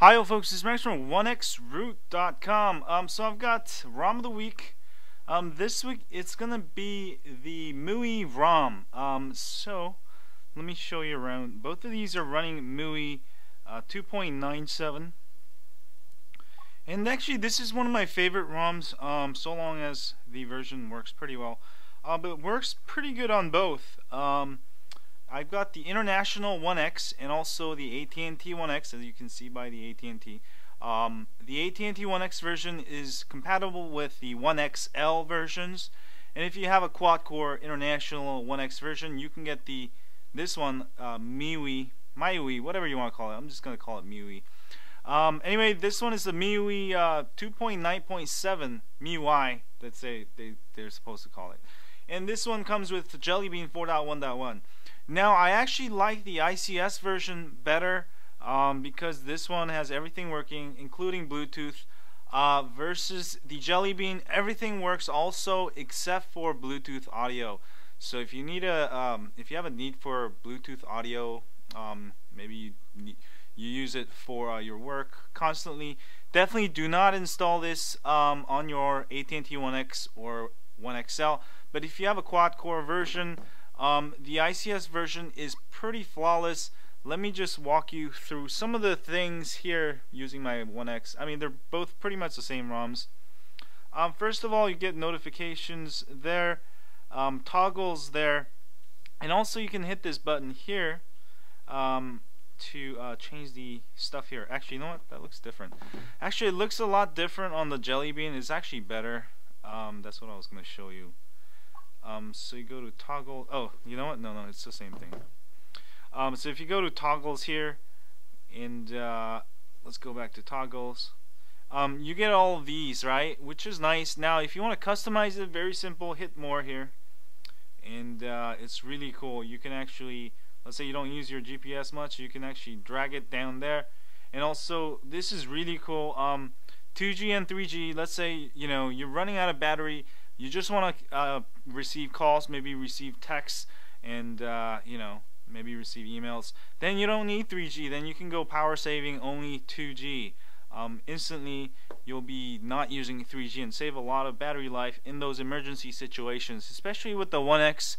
Hi, all folks. This is Max from OneXRoot.com. Um, so I've got ROM of the week. Um, this week it's gonna be the MUI ROM. Um, so let me show you around. Both of these are running MUI uh, 2.97, and actually this is one of my favorite ROMs. Um, so long as the version works pretty well, uh, but it works pretty good on both. Um, I've got the International 1X and also the AT&T 1X as you can see by the AT&T. Um, the AT&T 1X version is compatible with the 1XL versions and if you have a quad-core International 1X version you can get the this one uh, MIUI, MIUI, whatever you want to call it. I'm just going to call it MIUI. Um, anyway, this one is the MIUI uh, 2.9.7 MIUI. Let's say they, they're supposed to call it. And this one comes with Jelly Bean 4.1.1. Now I actually like the ICS version better um, because this one has everything working including Bluetooth uh, versus the Jelly Bean. Everything works also except for Bluetooth audio. So if you need a um, if you have a need for Bluetooth audio um, maybe you, you use it for uh, your work constantly definitely do not install this um, on your AT&T 1X or 1XL but if you have a quad core version um, the ICS version is pretty flawless. Let me just walk you through some of the things here using my 1X. I mean, they're both pretty much the same ROMs. Um, first of all, you get notifications there, um, toggles there, and also you can hit this button here um, to uh, change the stuff here. Actually, you know what? That looks different. Actually, it looks a lot different on the Jelly Bean. It's actually better. Um, that's what I was going to show you. Um, so you go to toggle. Oh, you know what? No, no, it's the same thing. Um, so if you go to toggles here, and uh, let's go back to toggles. Um, you get all these, right? Which is nice. Now, if you want to customize it, very simple. Hit more here, and uh, it's really cool. You can actually, let's say you don't use your GPS much, you can actually drag it down there. And also, this is really cool. Um, 2G and 3G. Let's say you know you're running out of battery you just want to uh, receive calls, maybe receive texts, and uh, you know maybe receive emails. Then you don't need 3G. Then you can go power saving only 2G. Um, instantly, you'll be not using 3G and save a lot of battery life in those emergency situations, especially with the 1X.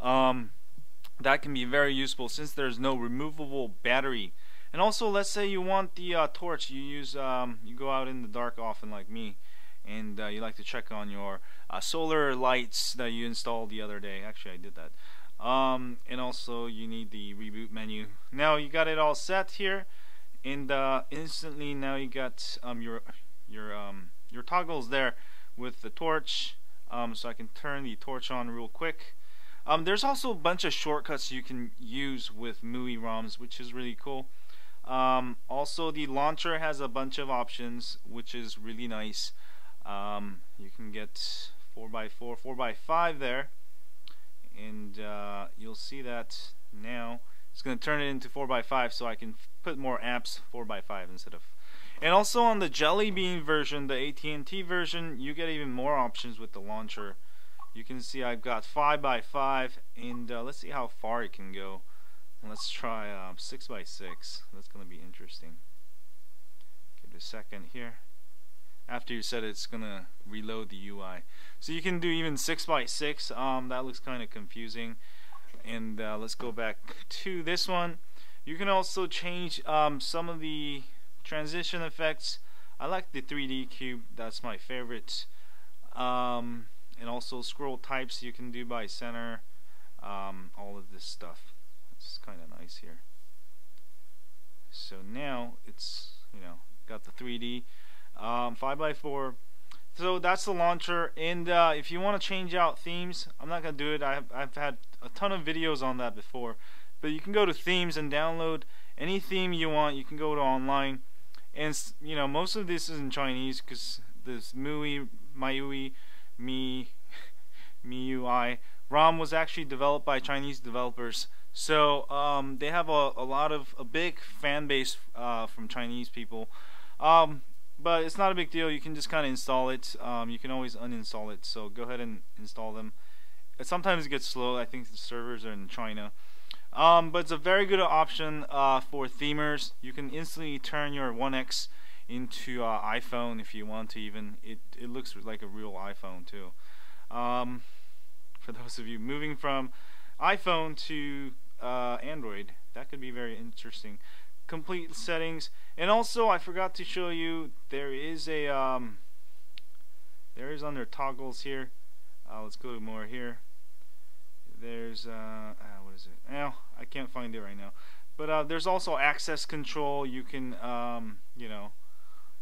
Um, that can be very useful since there's no removable battery. And also, let's say you want the uh, torch. You use um, you go out in the dark often, like me and uh, you like to check on your uh, solar lights that you installed the other day. Actually I did that. Um, and also you need the reboot menu. Now you got it all set here and uh, instantly now you got um, your your um, your toggles there with the torch. Um, so I can turn the torch on real quick. Um, there's also a bunch of shortcuts you can use with MUI ROMs which is really cool. Um, also the launcher has a bunch of options which is really nice um, you can get 4x4 4x5 there. And uh, you'll see that now. It's going to turn it into 4x5 so I can put more apps 4x5 instead of. And also on the Jelly Bean version the AT&T version you get even more options with the launcher. You can see I've got 5x5 and uh, let's see how far it can go. Let's try 6x6 um, that's going to be interesting. Give it a second here after you said it's gonna reload the UI. So you can do even 6 by 6 um, that looks kind of confusing. And uh, let's go back to this one. You can also change um, some of the transition effects. I like the 3D cube, that's my favorite. Um, and also scroll types you can do by center. Um, all of this stuff. It's kind of nice here. So now it's, you know, got the 3D um, 5x4 so that's the launcher. And uh, if you want to change out themes I'm not gonna do it. I've, I've had a ton of videos on that before. But you can go to themes and download any theme you want. You can go to online. And you know most of this is in Chinese because this MUI MIUI Mi MIUI ROM was actually developed by Chinese developers. So um, they have a, a lot of a big fan base uh, from Chinese people. Um, but it's not a big deal you can just kind of install it um, you can always uninstall it so go ahead and install them sometimes it gets slow I think the servers are in China Um, but it's a very good option uh, for themers. You can instantly turn your 1X into uh, iPhone if you want to. Even it it looks like a real iPhone too. Um, for those of you moving from iPhone to uh, Android, that could be very interesting. Complete settings, and also I forgot to show you there is a um, there is under toggles here. Uh, let's go more here. There's uh, uh, what is it? Well, I can't find it right now. But uh, there's also access control. You can um, you know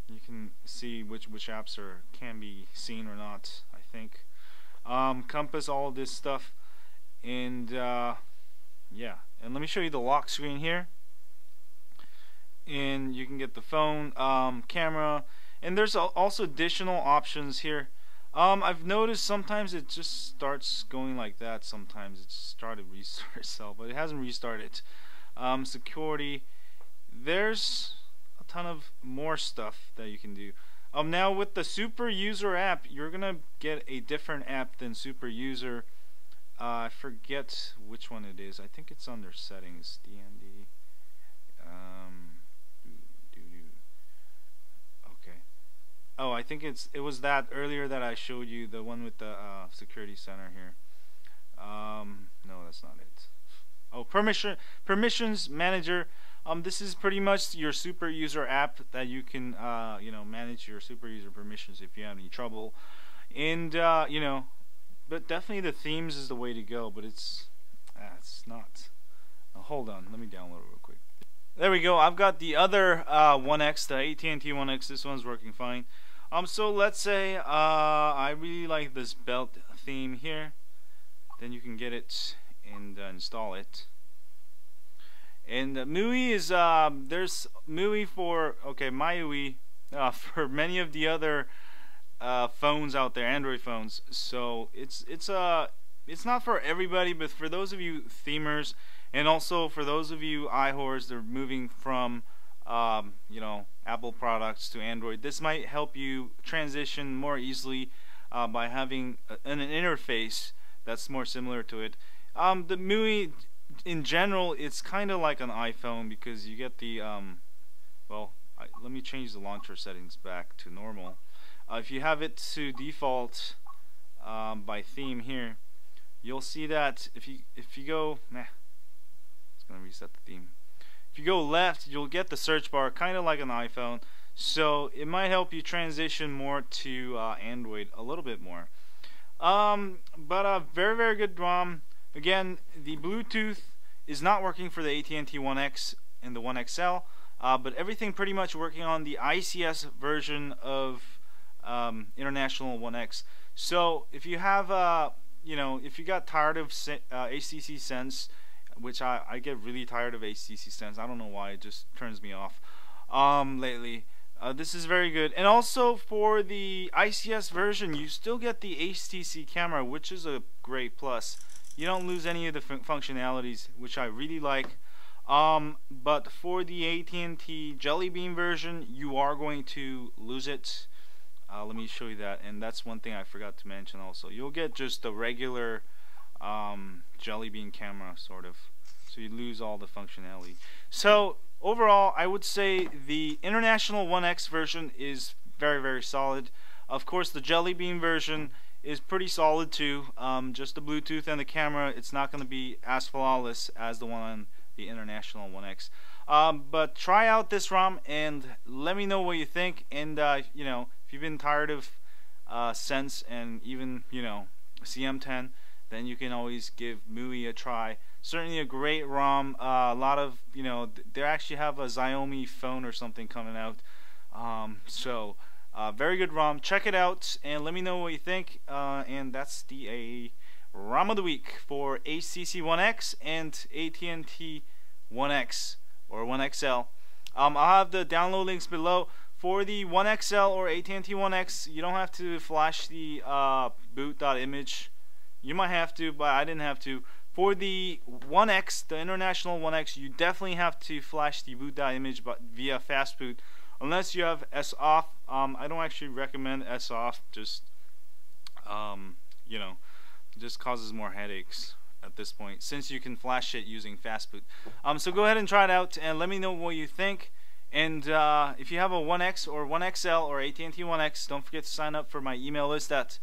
you can see which which apps are can be seen or not. I think um, compass all this stuff, and uh, yeah. And let me show you the lock screen here. And you can get the phone, um, camera, and there's also additional options here. Um, I've noticed sometimes it just starts going like that. Sometimes it started restart itself, but it hasn't restarted. Um, security. There's a ton of more stuff that you can do. Um, now with the Super User app, you're gonna get a different app than Super User. Uh, I forget which one it is. I think it's under settings. DND. Um, Oh, I think it's it was that earlier that I showed you the one with the uh, security center here. Um, no, that's not it. Oh, permission permissions manager. Um, this is pretty much your super user app that you can uh, you know manage your super user permissions if you have any trouble. And uh, you know, but definitely the themes is the way to go. But it's uh, it's not. hold on, let me download it real quick. There we go. I've got the other uh, 1X, the AT&T 1X. This one's working fine. Um, so let's say uh, I really like this belt theme here. Then you can get it and uh, install it. And uh, MIUI is uh, there's MIUI for okay MIUI uh, for many of the other uh, phones out there, Android phones. So it's it's uh it's not for everybody, but for those of you themers, and also for those of you iHors that are moving from um, you know Apple products to Android. This might help you transition more easily uh, by having a, an interface that's more similar to it. Um, the MIUI, in general, it's kind of like an iPhone because you get the um, well. I, let me change the launcher settings back to normal. Uh, if you have it to default um, by theme here, you'll see that if you if you go, meh, it's gonna reset the theme. If you go left, you'll get the search bar kind of like an iPhone. So it might help you transition more to uh, Android a little bit more. Um, but a very, very good ROM. Again, the Bluetooth is not working for the AT&T 1X and the 1XL, uh, but everything pretty much working on the ICS version of um, International 1X. So if you have, uh, you know, if you got tired of uh, HTC Sense, which I, I get really tired of HTC Sense. I don't know why, it just turns me off um, lately. Uh, this is very good. And also for the ICS version, you still get the HTC camera, which is a great plus. You don't lose any of the fun functionalities, which I really like. Um, but for the AT&T Jelly Bean version, you are going to lose it. Uh, let me show you that. And that's one thing I forgot to mention also. You'll get just the regular um, Jelly Bean camera, sort of. So you lose all the functionality. So overall, I would say the International 1X version is very, very solid. Of course, the Jelly Bean version is pretty solid too. Um, just the Bluetooth and the camera, it's not going to be as flawless as the one on the International 1X. Um, but try out this ROM and let me know what you think. And uh, you know, if you've been tired of uh, Sense and even you know CM10, then you can always give MIUI a try. Certainly a great ROM. Uh, a lot of, you know, they actually have a Xiaomi phone or something coming out. Um, so, uh, very good ROM. Check it out and let me know what you think. Uh, and that's the a ROM of the week for HTC One X and AT&T One X or One XL. Um, I'll have the download links below. For the One XL or AT&T One X, you don't have to flash the uh, boot.image you might have to, but I didn't have to. For the 1X, the International 1X, you definitely have to flash the boot image but via fastboot. Unless you have S off, um, I don't actually recommend S off. Just, um, you know, just causes more headaches. at this point since you can flash it using fastboot. Um, so go ahead and try it out and let me know what you think. And uh, if you have a 1X or 1XL or AT&T 1X, don't forget to sign up for my email list at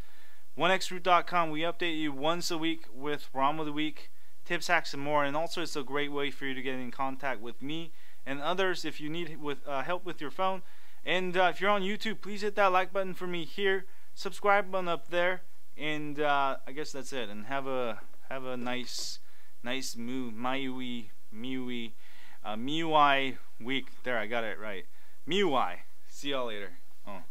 OneXRoot.com. We update you once a week with ROM of the Week, tips, hacks, and more. And also, it's a great way for you to get in contact with me and others if you need with uh, help with your phone. And uh, if you're on YouTube, please hit that like button for me here, subscribe button up there, and uh, I guess that's it. And have a have a nice, nice Mu Miui Miui uh, week. There, I got it right. Miui. See y'all later. Oh.